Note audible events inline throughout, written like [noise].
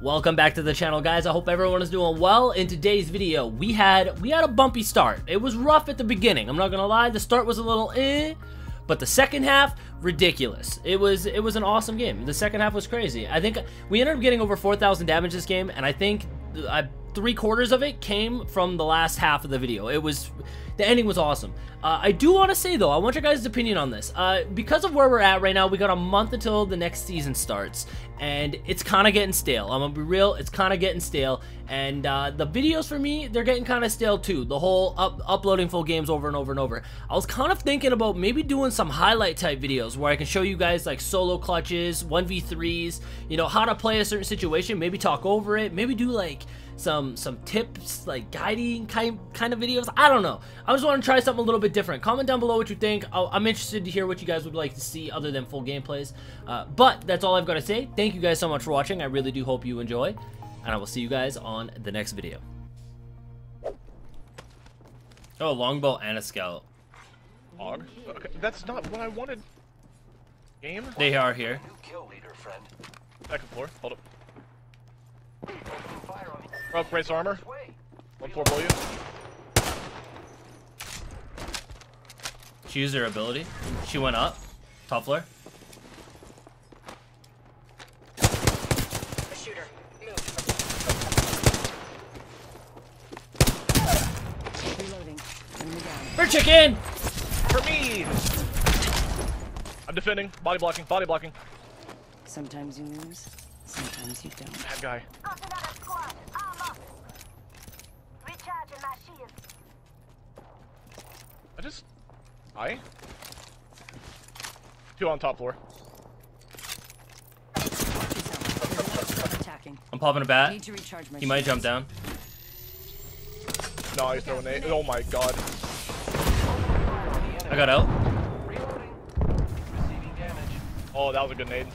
Welcome back to the channel guys. I hope everyone is doing well. In today's video, we had we had a bumpy start. It was rough at the beginning. I'm not to lie. The start was a little eh, but the second half ridiculous. It was it was an awesome game. The second half was crazy. I think we ended up getting over 4,000 damage this game and I think I three quarters of it came from the last half of the video. It was, the ending was awesome. Uh, I do want to say though, I want your guys' opinion on this. Uh, because of where we're at right now, we got a month until the next season starts, and it's kind of getting stale. I'm gonna be real, it's kind of getting stale, and uh, the videos for me, they're getting kind of stale too. The whole up uploading full games over and over and over. I was kind of thinking about maybe doing some highlight type videos where I can show you guys like solo clutches, 1v3s, you know, how to play a certain situation, maybe talk over it, maybe do like some some tips, like guiding kind kind of videos. I don't know. I just want to try something a little bit different. Comment down below what you think. i am interested to hear what you guys would like to see other than full gameplays. Uh, but that's all I've got to say. Thank you guys so much for watching. I really do hope you enjoy, and I will see you guys on the next video. Oh, longbow and a scout. Log? Okay, that's not what I wanted. Game? They are here. Back and forth. Hold up. Broke brace armor. One floor below you. She used her ability. She went up. Top floor. For chicken! For me! I'm defending. Body blocking. Body blocking. Sometimes you lose. Sometimes you don't. Bad guy. I just... I? Two on top floor. I'm popping a bat. He might jump down. No, he's throwing it. Oh my god. I got out. Oh, that was a good nade.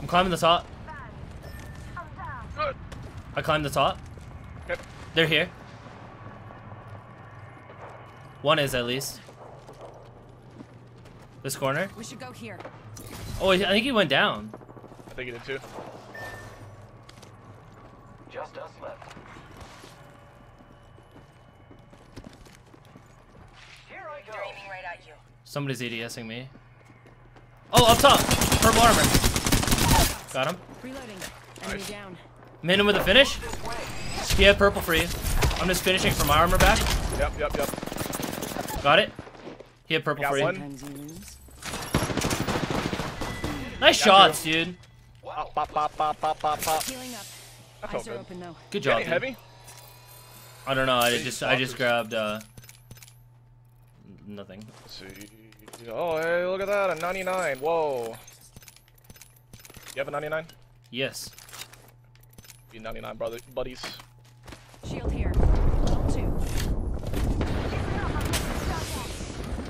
I'm climbing the top. I climbed the top. Okay. They're here. One is at least. This corner. We should go here. Oh, I think he went down. I think he did too. Just us left. Here I go. Aiming right at you. Somebody's ADSing me. Oh, up top! Purple armor. Got him. Reloading. Enemy Nice. down. I'm hitting him with a finish. He had purple for you. I'm just finishing for my armor back. Yep, yep, yep. Got it. He had purple for you. one. Sometimes you. Nice Got shots, dude. Pop, pop, pop, pop, pop, pop, pop. Healing up. That Eyes felt good. open though. Good job. dude. heavy? I don't know. I These just I just grabbed uh nothing. Let's see. Oh, hey, look at that. A 99. Whoa. You have a 99? Yes. Be 99, brother, buddies. Shield here. Two.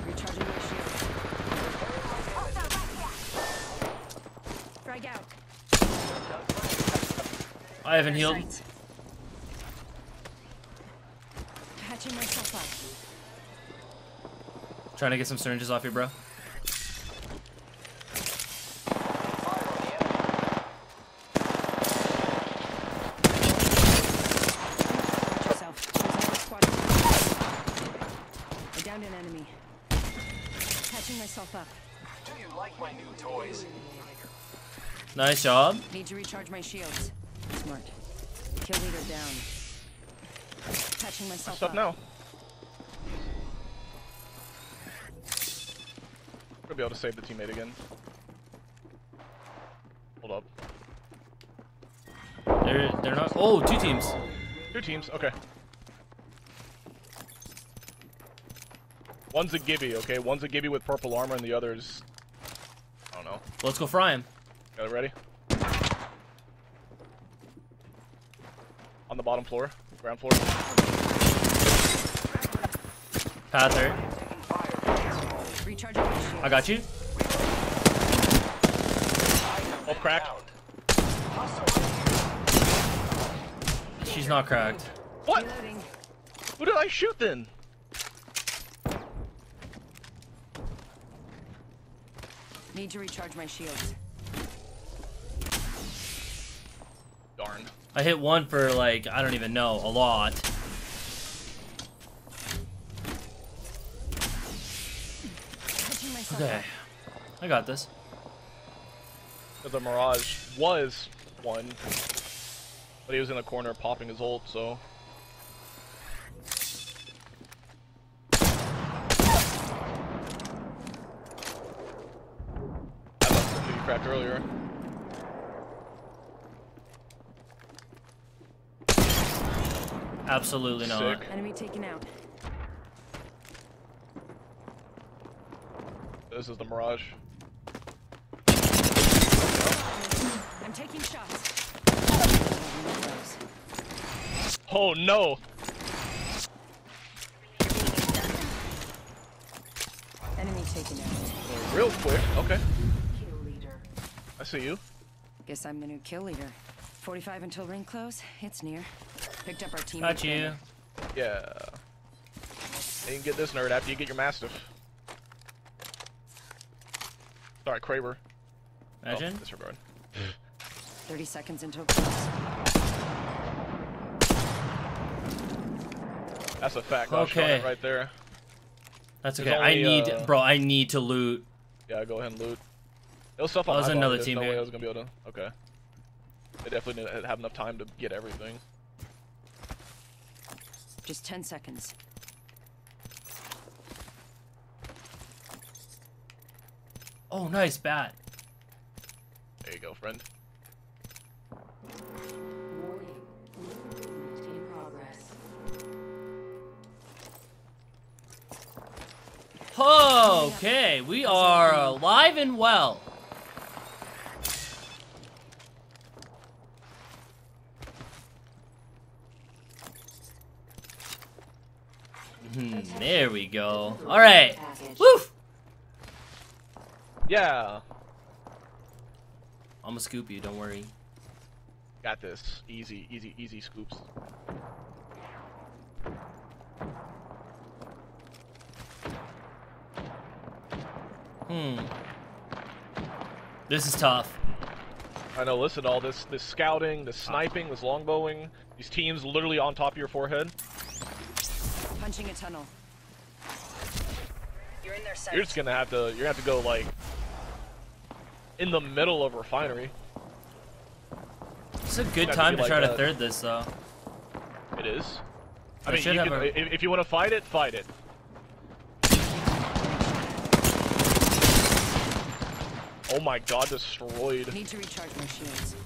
Recharging my shield. Frag out. I haven't healed. Sights. Patching myself up. Trying to get some syringes off you, bro. Watch yourself. There's another squad. I downed an enemy. Patching myself up. Do you like my new toys? Nice job. Need to recharge my shields. Smart. Kill leader down. Patching myself Stuff up. now. We'll be able to save the teammate again. Hold up. They're they're not. Oh, two teams. Two teams, okay. One's a Gibby, okay? One's a Gibby with purple armor and the other's... I don't know. Let's go fry him. Got it ready? On the bottom floor. Ground floor. Path her. Recharging my shield. I got you. Oh, cracked. She's not cracked. What? Who did I shoot then? Need to recharge my shields. I hit one for like I don't even know a lot. Okay. I got this. The Mirage was one. But he was in the corner popping his ult, so. I left the cracked earlier. Absolutely not. Sick. Enemy taken out. This is the Mirage. I'm taking shots. Oh no! Enemy taken out. Real quick. Okay. Kill leader. I see you. Guess I'm the new kill leader. 45 until ring close. It's near. Picked up our team. Got you. Yeah. And you can get this nerd after you get your Mastiff. Sorry, Kraber. Imagine. Oh, disregard. [laughs] 30 seconds until close. That's a fact. I'll it Okay. right there. That's There's okay. I need, uh, bro. I need to loot. Yeah, go ahead and loot. It was stuff on there's my another team no here. way I was gonna be able to. Okay. They definitely didn't have enough time to get everything. Just 10 seconds. Oh, nice bat. There you go, friend. Warning. Movement in progress. Okay, we are alive and well. Hmm, there we go. All right. Woof. Yeah. I'm gonna scoop you. Don't worry. Got this. Easy, easy, easy scoops. Hmm. This is tough. I know. Listen, all this, this scouting, this sniping, this longbowing, these teams literally on top of your forehead. Punching a tunnel. You're in their sight. You're just gonna have to. You're gonna have to go like in the middle of refinery. It's a good Gotta time be to like try to uh, third this, though. It is. I I mean, you can, a- if, if you want to fight it, fight it. Oh my god, destroyed. Need to recharge my shields.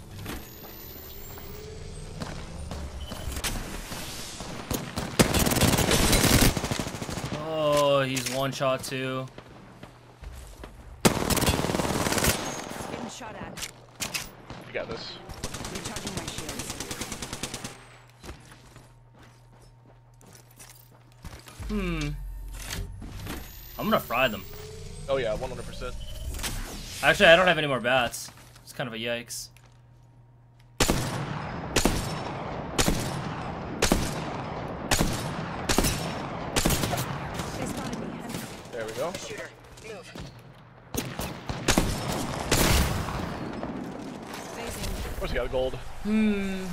Oh, he's one shot too. Getting shot at. You got this. Recharging my shields. Hmm. I'm gonna fry them. Oh yeah, 100%. Actually, I don't have any more bats. It's kind of a yikes. They spotted me. I'm There we go. shooter. Move. Phasing. Of course, you got gold. Hmm.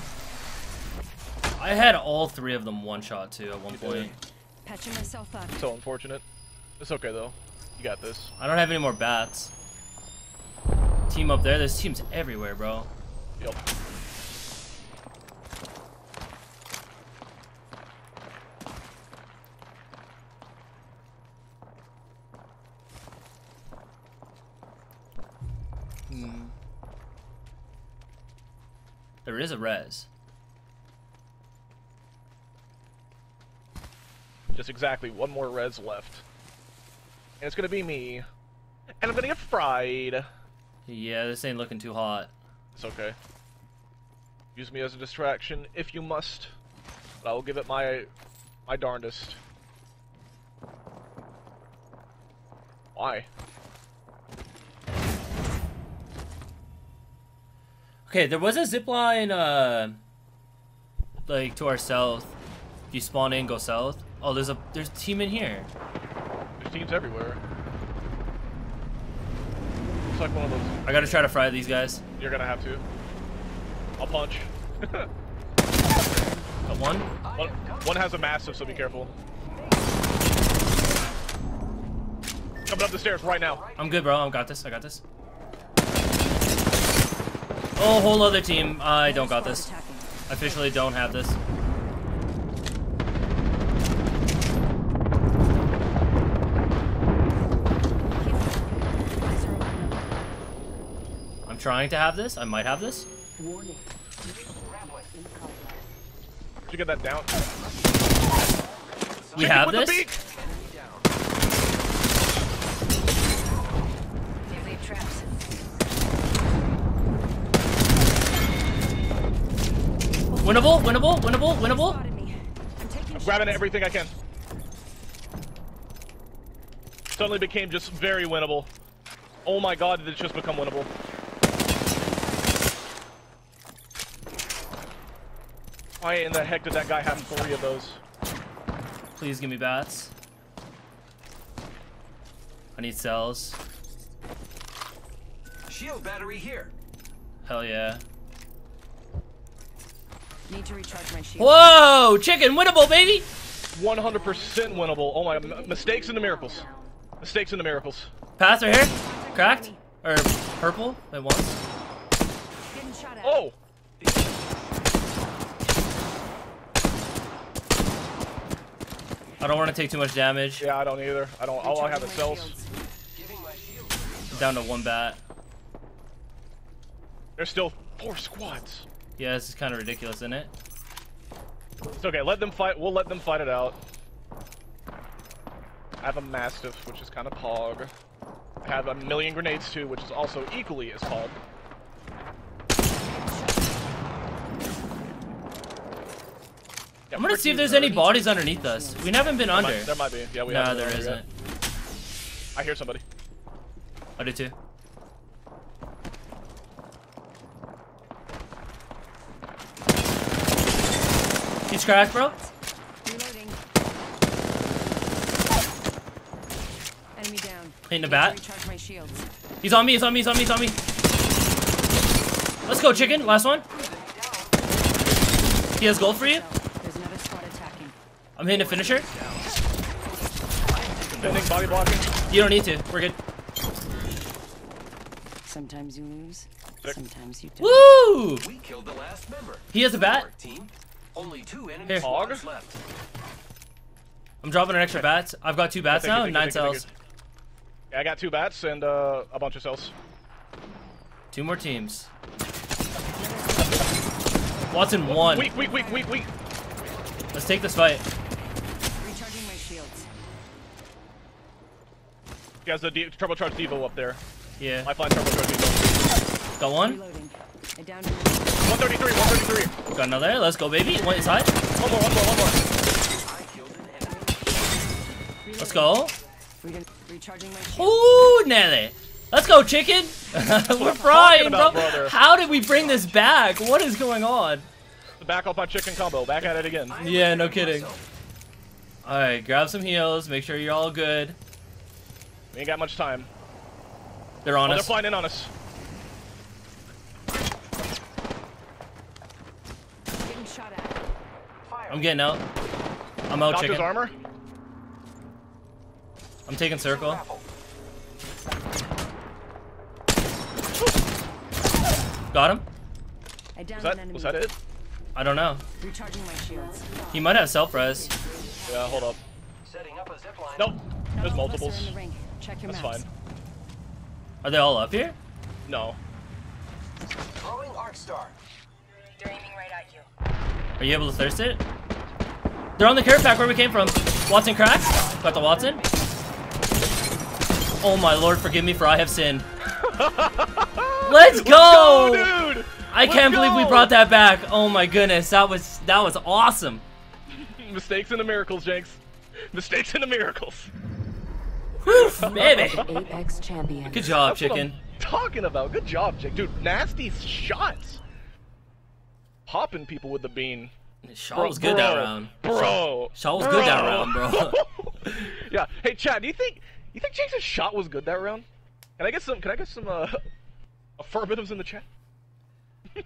I had all three of them one shot too at one You point. Patching myself up. So unfortunate. It's okay though. You got this. I don't have any more bats. Team up there. There's teams everywhere, bro. Yep. Is a res. Just exactly one more res left. And it's gonna be me. And I'm gonna get fried. Yeah, this ain't looking too hot. It's okay. Use me as a distraction if you must. But I will give it my my darndest. Why? Okay, there was a zip line, uh, like to our south. If you spawn in, go south. Oh, there's a there's a team in here. There's teams everywhere. Looks like one of those. I gotta try to fry these guys. You're gonna have to. I'll punch. [laughs] Got one. One, one has a Mastiff, so be careful. Coming up the stairs right now. I'm good, bro. I got this. I got this. Oh, whole other team. I don't got this. Officially don't have this. Eyes are open. I'm trying to have this. I might have this. Did you get that down? We Chicken have with the this. Winnable, winnable, winnable, winnable. I'm grabbing everything I can. Suddenly became just very winnable. Oh my god, did it just become winnable. Why in the heck did that guy have three of those? Please give me bats. I need cells. Shield battery here. Hell yeah. Need to recharge my shield. Whoa! Chicken, winnable, baby! 100% winnable. Oh my, mistakes and the miracles. Mistakes and the miracles. Pass right here. Cracked. Or purple at once. Getting shot at. Oh! I don't want to take too much damage. Yeah, I don't either. I don't. All I have is Recharging my cells. Down to one bat. There's still four squads. Yeah, this is kind of ridiculous, isn't it? It's okay. Let them fight. We'll let them fight it out. I have a mastiff, which is kind of pog. I have a million grenades too, which is also equally as pog. Yeah, I'm gonna see if there's any bodies underneath us. We haven't been There under. might, there might be. Yeah, we haven't there isn't. yet. I hear somebody. I do too. He's cracked, bro. Reloading. Enemy down. Hitting the bat. Recharge my shields. He's on me, he's on me, he's on me, he's on me. Let's go, chicken. Last one. He has gold for you. There's another squad attacking. I'm hitting a finisher. Defending, body blocking. You don't need to. We're good. Sometimes you lose. Sometimes you don't. Woo! We killed the last member. He has a bat. Work, team. Only two enemy Hog? left. I'm dropping an extra bat. I've got two bats now and nine cells. Yeah, I got two bats and uh, a bunch of cells. Two more teams. Wattson one. Weak, weak, weak, weak, weak. Let's take this fight. Recharging my shields. He has a D- turbocharged Devo up there. Yeah. Lifeline turbocharged Devo. Got one. Reloading. I downed 133, 133. Got another. Let's go, baby. One inside. One more, one more, one more. I killed an enemy. Let's go. Re- recharging my shields. Ooh, Nelly. Let's go, chicken. [laughs] We're frying, bro. brother. How did we bring this back? What is going on? The back up on chicken combo. Back at it again. Yeah, no kidding. All right, grab some heals. Make sure you're all good. We ain't got much time. They're on Oh, they're flying in on us. Getting shot at. I'm getting out. I'm out, Knocked his chicken. armor. I'm taking circle. Got him. I downed Was that, was that it? I don't know. Recharging my shields. He might have self res. Yeah, hold up. Setting up a zip line. Nope. There's all of us are multiples. the. Check your That's maps. fine. Are they all up here? No. Throwing arc star. They're aiming right at you. Are you able to thirst it? They're on the carrot pack where we came from. Wattson cracked. Got the Wattson. Oh my lord, forgive me for I have sinned. [laughs] Let's go! dude! I Let's can't believe we brought that back. Oh my goodness, that was that was awesome. [laughs] Mistakes and the miracles, Jenks. Mistakes and the miracles. Whew, [laughs] baby. Apex champion. Good job, That's what I'm chicken. talking about. Good job, Jake. Dude, nasty shots. Popping people with the bean. Shaw was good that round. Bro. Shaw was good that round, bro. [laughs] yeah. Hey, Chad, do you think you think Jason's shot was good that round? Can I get some? Can I get some uh, [laughs] affirmatives in the chat? [laughs]